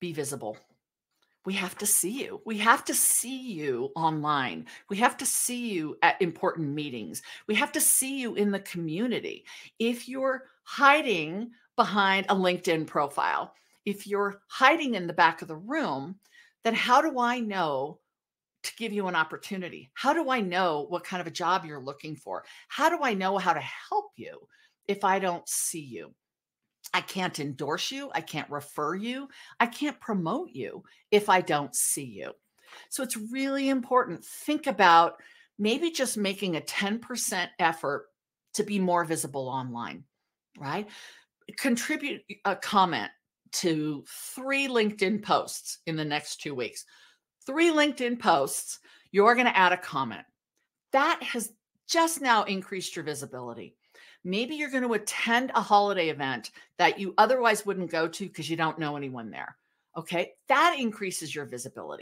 be visible. We have to see you. We have to see you online. We have to see you at important meetings. We have to see you in the community. If you're hiding behind a LinkedIn profile, if you're hiding in the back of the room, then how do I know to give you an opportunity? How do I know what kind of a job you're looking for? How do I know how to help you if I don't see you? I can't endorse you. I can't refer you. I can't promote you if I don't see you. So it's really important. Think about maybe just making a 10% effort to be more visible online, right? Contribute a comment to three LinkedIn posts in the next two weeks. Three LinkedIn posts, you're going to add a comment. That has just now increased your visibility. Maybe you're going to attend a holiday event that you otherwise wouldn't go to because you don't know anyone there. Okay. That increases your visibility.